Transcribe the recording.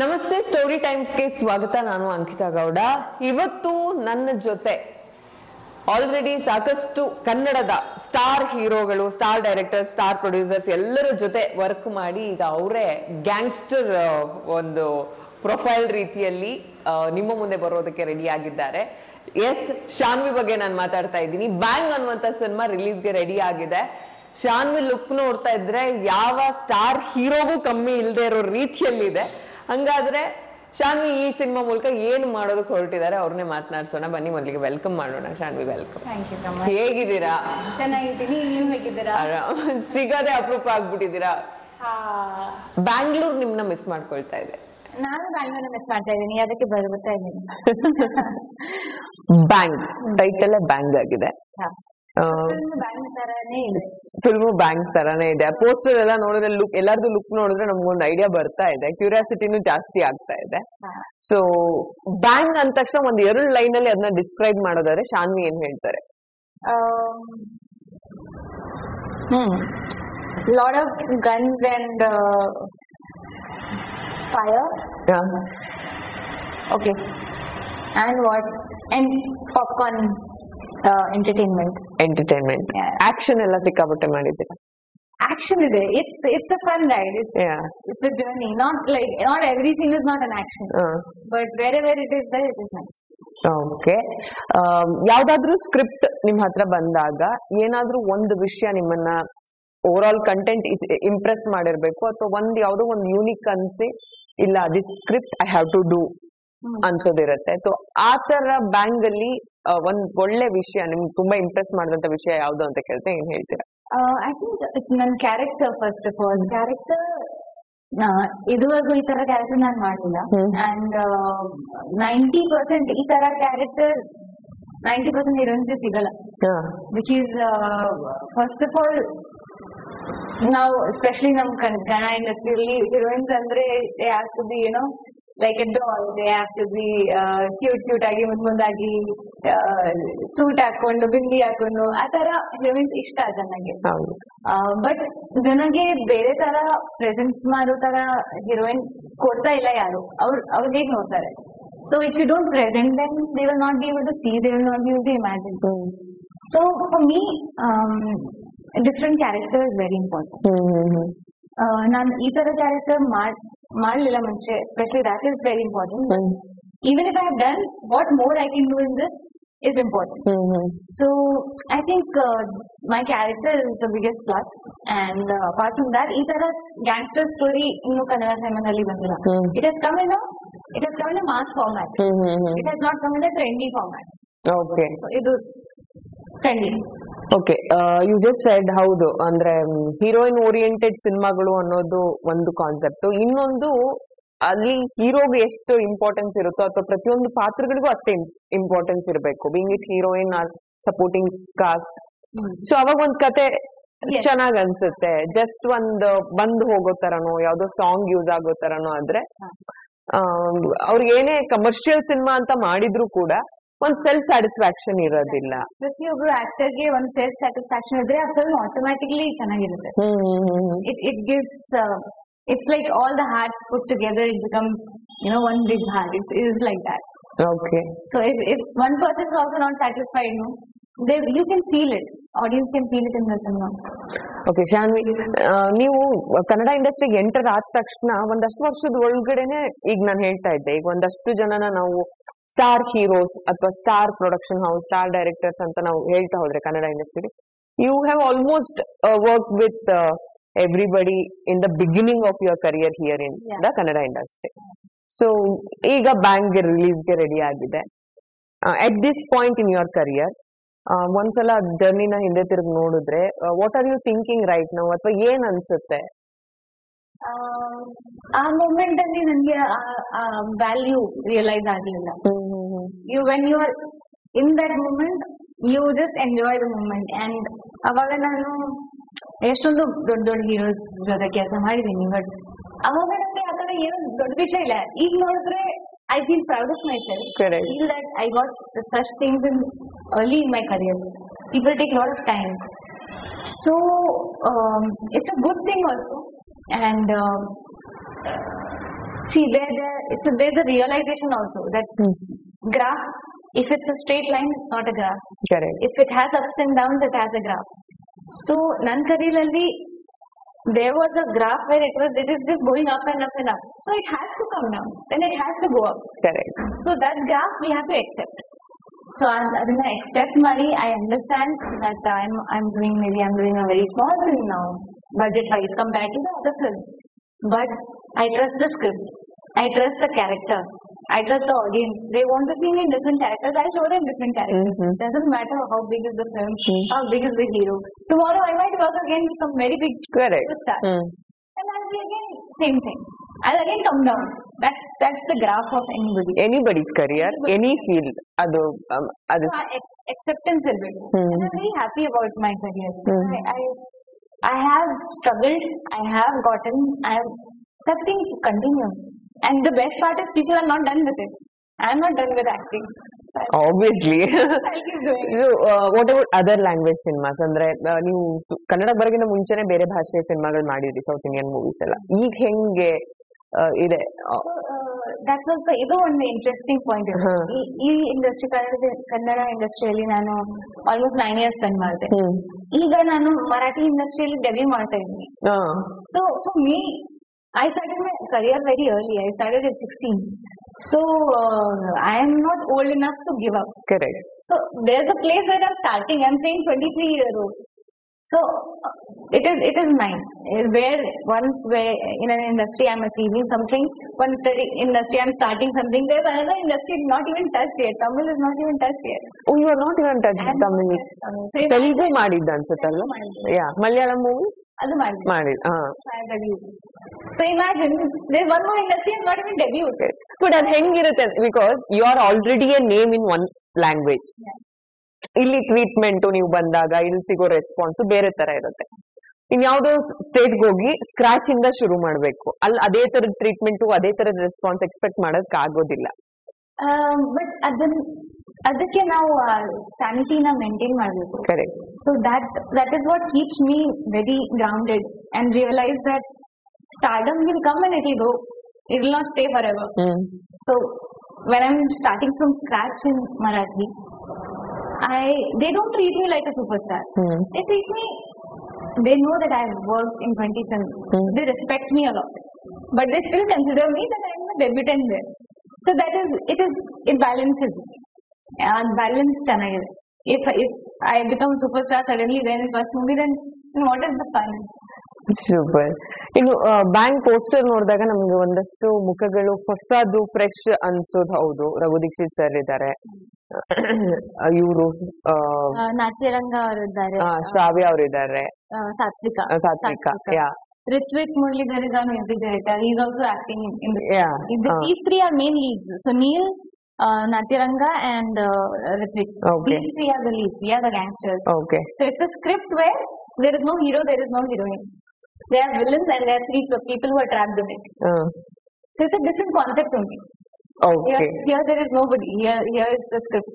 ನಮಸ್ತೆ ಸ್ಟೋರಿ ಟೈಮ್ಸ್ಗೆ ಸ್ವಾಗತ. ನಾನು ಅಂಕಿತಾ ಗೌಡ. ಇವತ್ತು ನನ್ನ ಜೊತೆ ಆಲ್ರೆಡಿ ಸಾಕಷ್ಟು ಕನ್ನಡದ ಸ್ಟಾರ್ ಹೀರೋಗಳು ಸ್ಟಾರ್ ಡೈರೆಕ್ಟರ್ ಸ್ಟಾರ್ ಪ್ರೊಡ್ಯೂಸರ್ಸ್ ಎಲ್ಲರ ಜೊತೆ ವರ್ಕ್ ಮಾಡಿ ಈಗ ಅವರೇ ಗ್ಯಾಂಗ್ಸ್ಟರ್ ಒಂದು ಪ್ರೊಫೈಲ್ ರೀತಿಯಲ್ಲಿ ನಿಮ್ಮ ಮುಂದೆ ಬರೋದಕ್ಕೆ ರೆಡಿ ಆಗಿದ್ದಾರೆ. ಎಸ್ ಶಾನ್ವಿ ಬಗ್ಗೆ ನಾನು ಮಾತಾಡ್ತಾ ಇದ್ದೀನಿ. ಬ್ಯಾಂಗ್ ಅನ್ನುವಂಥ ಸಿನಿಮಾ ರಿಲೀಸ್ಗೆ ರೆಡಿ ಆಗಿದೆ. ಶಾನ್ವಿ ಲುಕ್ ನೋಡ್ತಾ ಇದ್ರೆ ಯಾವ ಸ್ಟಾರ್ ಹೀರೋಗೂ ಕಮ್ಮಿ ಇಲ್ಲದೆ ಇರೋ ರೀತಿಯಲ್ಲಿದೆ. ಹಂಗಾದ್ರೆ ಶಾನ್ವಿ ಈ ಸಿನಿಮಾ ಮೂಲಕ ಏನು ಮಾಡೋದಕ್ಕೆ ಹೊರಟಿದ್ದಾರೆ ಅವ್ರನ್ನೇ ಮಾತನಾಡ್ಸೋಣ. ಬನ್ನಿ ಮೊದಲಿಗೆ ವೆಲ್ಕಮ್ ಮಾಡೋಣ. ಶಾನ್ವಿ ವೆಲ್ಕಮ್ ಹೇಗಿದ್ದೀರಾ? ಚೆನ್ನಾಗಿದ್ದೀನಿ. ನೀವು ಹೇಗಿದ್ದೀರಾ? ಆರಾಮ್ ಸಿಗದೆ ಅಪರೂಪ ಆಗ್ಬಿಟ್ಟಿದ್ದೀರಾ? ಬ್ಯಾಂಗ್ಳೂರ್ ನಿಮ್ನ ಮಿಸ್ ಮಾಡ್ಕೊಳ್ತಾ ಇದೆ. ನಾನು ಬ್ಯಾಂಗ್ಳೂರ್ ಮಿಸ್ ಮಾಡ್ತಾ ಇದ್ದೀನಿ. ಅದಕ್ಕೆ ಬರ್ತಾ ಇದ್ದೀನಿ. ಬ್ಯಾಂಗ್ ಟೈಟಲ್ ಬ್ಯಾಂಗ್ ಆಗಿದೆ. ಫಿಲ್ಮು ಬ್ಯಾಂಕ್ಸ್ ತರಾನೇ ಇದೆ. ಪೋಸ್ಟರ್ ಎಲ್ಲ ನೋಡಿದ್ರೆ ಲುಕ್ ಎಲ್ಲಾರ್ದು ಲುಕ್ ನೋಡಿದ್ರೆ ನಮ್ಗೊಂದು ಐಡಿಯಾ ಬರ್ತಾ ಇದೆ. ಕ್ಯೂರಿಯಾಸಿಟಿನೂ ಜಾಸ್ತಿ ಆಗ್ತಾ ಇದೆ. ಸೊ ಬ್ಯಾಂಕ್ ಅಂದ ತಕ್ಷಣ ಒಂದ್ ಎರಡು ಲೈನ್ ಅಲ್ಲಿ ಅದನ್ನ ಡಿಸ್ಕ್ರೈಬ್ ಮಾಡೋದಾದ್ರೆ ಶಾನ್ವಿ ಏನ್ ಹೇಳ್ತಾರೆ? Um, of lot of guns okay and what and what? Uh, entertainment Yeah. Action ಎಲ್ಲ ಸಿಕ್ಕಾಪಟ್ಟೆ ಮಾಡಿದ್ದೀರಾ? Action ಇದೆ. It's it's a fun ride. It's Yeah. it's a journey. Not like not every is is not an action but wherever it is there it is nice. Okay ಯಾವ್ದಾದ್ರು script ನಿಮ್ ಹತ್ರ ಬಂದಾಗ ಏನಾದ್ರೂ ಒಂದು ವಿಷಯ ನಿಮ್ಮನ್ನ ಓವರ್ ಆಲ್ ಕಂಟೆಂಟ್ ಇಂಪ್ರೆಸ್ ಮಾಡಿರ್ಬೇಕು ಅಥವಾ ಒಂದ್ ಯಾವ್ದೋ ಒಂದು ಯೂನಿಕ್ ಅನ್ಸಿ ಇಲ್ಲ this script I have to do ಅನ್ಸೋದಿರುತ್ತೆ. So ಆ ತರ ಬ್ಯಾಂಗ್ ಅಲ್ಲಿ ಒಂದ್ ಒಳ್ಳೆ ವಿಷಯ ನಿಮ್ಗೆ ತುಂಬಾ ಇಂಪ್ರೆಸ್ ಮಾಡಿದಂತ ವಿಷಯ ಯಾವ್ದು ಅಂತ ಕೇಳ್ತೆ ಏನ್ ಹೇಳ್ತೀರಾ? ಐ ಥಿಂಕ್ ನನ್ ನನ್ನ character first of all character ಇದುವರೆಗೂ ಈ ತರ ಕ್ಯಾರೆಕ್ಟರ್ ನಾನು ಮಾಡಿಲ್ಲ. ಅಂಡ್ ನೈಂಟಿ ಪರ್ಸೆಂಟ್ ಈ ತರ ಕ್ಯಾರೆಕ್ಟರ್ ನೈಂಟಿ ಪರ್ಸೆಂಟ್ ಹೀರೋಯಿನ್ಸ್ಗೆ ಸಿಗಲ್ಲ. ಬಿಕಾಸ್ ಫಸ್ಟ್ ಆಫ್ ಆಲ್ ನಾವು ಸ್ಪೆಷಲಿ ನಮ್ ಕನ್ನಡ ಇಂಡಸ್ಟ್ರಿಯಲ್ಲಿ ಹೀರೋಯಿನ್ಸ್ ಅಂದ್ರೆ ಯಾಕೆ ಬಿ ಏನೋ like a doll they have to be cute cute ಆಗಿ ಮುಂದ್ ಮುಂದಾಗಿ ಸೂಟ್ ಹಾಕೊಂಡು ಬಿಂದಿ ಹಾಕೊಂಡು ಆ ತರ ಹೀರೋಯಿನ್ಸ್ ಇಷ್ಟ ಜನಗೆ. ಹೌದು. ಬಟ್ ಜನಗೆ ಬೇರೆ ತರ ಪ್ರೆಸೆಂಟ್ ಮಾಡೋ ತರ ಹೀರೋಯಿನ್ ಕೊಡ್ತಾ ಇಲ್ಲ ಯಾರು. ಅವ್ರು ಅವ್ರು ಹೇಗ್ ನೋಡ್ತಾರೆ? So if you don't present then they will not be able to see they will not be able to imagine. So for me different character is very important. ನಾನು ಈ ತರ ಕ್ಯಾರೆಕ್ಟರ್ ಮಾಡ್ಲಿಲ್ಲ ಮುಂಚೆ especially that is very important hmm. Even if I have done what more I can do in this is important hmm hmm. So I think uh, my character is the biggest plus, and uh, apart from that, ಈ ತರ gangster story ಇನ್ನು ಕನ್ನಡ ಸಿನಿಮಾದಲ್ಲಿ ಬಂದಿಲ್ಲ. Hmm. It has come in a it has come in a mass format. Hmm hmm hmm. It has not come in a trendy format. Okay So ಇದು trendy. okay you just said ಹೌದು. ಅಂದ್ರೆ heroine oriented ಸಿನಿಮಾಗಳು ಅನ್ನೋದು ಒಂದು concept ಇನ್ನೊಂದು ಅಲ್ಲಿ ಹೀರೋಗೆ ಎಷ್ಟು importance ಇರುತ್ತೋ ಅಥವಾ ಪ್ರತಿಯೊಂದು ಪಾತ್ರಗಳಿಗೂ ಅಷ್ಟೇ ಇಂಪಾರ್ಟೆನ್ಸ್ ಇರಬೇಕು. Being it heroine or supporting cast so ಅವಾಗ ಒಂದ್ ಕತೆ. ಚೆನ್ನಾಗ್ ಅನ್ಸುತ್ತೆ. ಜಸ್ಟ್ ಒಂದು ಬಂದ್ ಹೋಗೋ ತರನೋ ಯಾವ್ದೋ ಸಾಂಗ್ ಯೂಸ್ ಆಗೋ ತರನೋ ಆದ್ರೆ ಅವ್ರಿಗೆ ಏನೇ ಕಮರ್ಷಿಯಲ್ ಸಿನಿಮಾ ಅಂತ ಮಾಡಿದ್ರು ಕೂಡ ಒಂದ್ ಸೆಲ್ಫ್ ಸ್ಯಾಟಿಸ್ಫ್ಯಾಕ್ಷನ್ ಇರೋದಿಲ್ಲ ಪ್ರತಿಯೊಬ್ರು ಆಕ್ಟರ್ಗೆ ಒಂದು ಸೆಲ್ಫ್ ಸ್ಯಾಟಿಸ್ಫ್ಯಾಕ್ಷನ್ ಇದ್ರೆ ಆ ಫಿಲ್ಮ್ ಆಟೋಮ್ಯಾಟಿಕ್ಲಿ ಚೆನ್ನಾಗಿರುತ್ತೆ it gives uh, it's like all the hearts put together it becomes you know one big heart it is like that okay if, if one person is also not satisfied, no, they you can feel it. Audience can feel it in the cinema. Okay Shanvi ನೀವು ಕನ್ನಡ ಇಂಡಸ್ಟ್ರಿಗೆ enter ಆದ ತಕ್ಷಣ ಒಂದಷ್ಟು ವರ್ಷದ ಒಳಗಡೆನೆ ಈಗ ನಾನು ಹೇಳ್ತಾ ಇದ್ದೆ ಈಗ ಒಂದಷ್ಟು ಜನನ ನಾವು ಸ್ಟಾರ್ ಹೀರೋಸ್ ಅಥವಾ star production house star directors ಅಂತ ನಾವು ಹೇಳ್ತಾ ಹೋದ್ರೆ ಕನ್ನಡ ಇಂಡಸ್ಟ್ರಿಗೆ you have almost work with everybody in the beginning of your career here in the Kannada industry so ಈಗ ಬ್ಯಾಂಕ್ ರಿಲೀಸ್ಗೆ ರೆಡಿ ಆಗಿದೆ. At this point in your career ಒಂದ್ಸಲ ಜರ್ನಿನ ಹಿಂದೆ ತಿರುಗಿ ನೋಡಿದ್ರೆ what are you thinking right ನಾವು ಅಥವಾ ಏನ್ ಅನ್ಸುತ್ತೆ? ಆ ಮೂಮೆಂಟ್ ಅಲ್ಲಿ ನನಗೆ ಆ ವ್ಯಾಲ್ಯೂ ರಿಯಲೈಸ್ ಆಗಲಿಲ್ಲ. You when you are in that moment you just enjoy the moment and ಅವಾಗ ನಾನು ಎಷ್ಟೊಂದು ದೊಡ್ಡ ದೊಡ್ಡ ಹೀರೋಸ್ ಜೊತೆ ಕೆಲಸ ಮಾಡಿದ್ದೀನಿ ಬಟ್ ಅವಾಗ ನನಗೆ ಆ ಥರ ಏನು ದೊಡ್ಡ ವಿಷಯ ಇಲ್ಲ ಈಗ ನೋಡಿದ್ರೆ I feel proud of myself Correct. feel that I got such things in early in my career. People take a lot of time. So um, it's a good thing also. And um, See, there, there, it's a, there's a realization also that Hmm. graph, if it's a straight line, it's not a graph. Correct If it has ups and downs, it has a graph. So, ನನ್ನ career there was a graph where it was, it is just going up and up and up. So, it has to come down. Then it has to go up. Correct So, that graph we have to accept. So, I'm, ಅದನ್ನ accept ಮಾಡಿ, I understand that I'm, I'm doing, maybe I'm doing a very small film now, budget wise compared to the other films. But I trust the script. I trust the character. I trust the audience. They want to see me in different characters. I'll show them different characters. Mm-hmm. Doesn't matter how big is the film, mm-hmm. how big is the hero. Tomorrow I might work again with some very big Correct. star. Mm. And I'll be again same thing. I'll again come down. That's that's the graph of anybody. Anybody's career, Anybody's any field, other um, other. So acceptance is it. Hmm. I'm very happy about my career. Mm. I, I I have struggled. I have gotten. I have that thing continues. And the best part is people are not done with it. I'm not done with acting. Obviously I'll keep doing. it. ಇದು what about other ಅಂದ್ರೆ ನೀವು ಕನ್ನಡ ಬರೋಗಿಂತ ಮುಂಚೆನೆ ಬೇರೆ ಭಾಷೆ ಸಿನಿಮಾಗಳು ಮಾಡಿದ್ರಿ south Indian movies ಎಲ್ಲ. ಈಗ ಹೆಂಗೆ ಇದೆ? ಆ, So, uh, ಇದು ಒಂದು ಇಂಟ್ರೆಸ್ಟಿಂಗ್ ಪಾಯಿಂಟ್ ಈ ಇಂಡಸ್ಟ್ರಿ ಕನ್ನಡ ಕನ್ನಡ ಇಂಡಸ್ಟ್ರಿಯಲ್ಲಿ ನಾನು ಆಲ್ಮೋಸ್ಟ್ ನೈನ್ ಇಯರ್ಸ್ ಸ್ಪೆಂಡ್ ಮಾಡಿದೆ. ಈಗ ನಾನು ಮರಾಠಿ ಇಂಡಸ್ಟ್ರಿಯಲ್ಲಿ ಡೆಬ್ಯೂ ಮಾಡ್ತಾ ಇದ್ದೀನಿ. So for me, I started my career very early. I started at 16. So uh, I am not old enough to give up. correct So there's a place where I'm starting. I'm saying 23 year old. So uh, it is it is nice Uh, where once where in an industry I'm achieving something, one study industry I'm starting something. There's another industry not even touched yet. Tamil is not even touched yet. Oh you are not even touch I'm Tamil not touched Tamil. So if Telugu ಮಾಡಿದ್ದ ಅನ್ಸುತ್ತಲ್ಲ ತೆಲುಗು ಮಾಡಿದ್ದೆ. ಯಾ Malayalam movie ಅದು ಮಾಡಿದೆ. ಮಾಡಿ so imagine one move industry debuted. But ಅದ್ ಹೆಂಗಿರುತ್ತೆ because you are already a name in one language ಇಲ್ಲಿ treatment ನೀವು ಬಂದಾಗ ಇಲ್ಲಿ ಸಿಗೋ ರೆಸ್ಪಾನ್ಸ್ ಬೇರೆ ತರ ಇರುತ್ತೆ. ಇನ್ ಯಾವ್ದೋ ಸ್ಟೇಟ್ ಹೋಗಿ ಸ್ಕ್ರಾಚ್ ಇಂದ ಶುರು ಮಾಡ್ಬೇಕು. ಅಲ್ಲಿ ಅದೇ ತರದ ಟ್ರೀಟ್ಮೆಂಟ್ ಅದೇ ತರದ ರೆಸ್ಪಾನ್ಸ್ ಎಕ್ಸ್ಪೆಕ್ಟ್ ಮಾಡೋದಕ್ಕೆ ಆಗೋದಿಲ್ಲ. ಬಟ್ ಅದನ್ನ ಅದಕ್ಕೆ ನಾವು ಸ್ಯಾನಿಟಿನ ಮೇಂಟೈನ್ ಮಾಡಬೇಕು correct so that that is what keeps me very grounded and realise that stardom will come and it will go it will not stay forever hmm so when I'm starting from scratch in Marathi I they don't treat me like a superstar hmm they treat me they know that I've worked in 20 films. Hmm. They respect me a lot. But they still consider me that I'm a debutant there. So that is it is it balances. ಆ balance ಚೆನ್ನಾಗಿದೆ if if I become superstar suddenly when first movie then what is the fine super ಇನ್ನು bank poster ನೋಡಿದಾಗ ನಮ್ಗೆ ಒಂದಷ್ಟು ಮುಖಗಳು ಹೊಸದು fresh ಅನ್ಸೋದ್ ಹೌದು. Raghu Dixit sir ಇದ್ದಾರೆ. ಇವರು ನಾಟ್ಯರಂಗ ಅವರಿದ್ದಾರೆ ಶ್ರಾವಿ ಅವರಿದ್ದಾರೆ Satvika. Satvika yeah Ritvik Muralidhar is also acting in this is three are main leads so Neel Uh, Natiranga and uh, Ritwik. Okay. We, we are the leads. We are the gangsters. Okay. So it's a script where there is no hero, there is no heroine. There are villains and there are three people who are trapped in it. Uh. So it's a different concept only. Okay. Here, here there is nobody. Here, here is the script.